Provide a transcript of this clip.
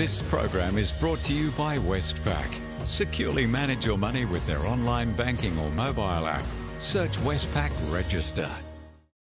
This program is brought to you by Westpac. Securely manage your money with their online banking or mobile app. Search Westpac Register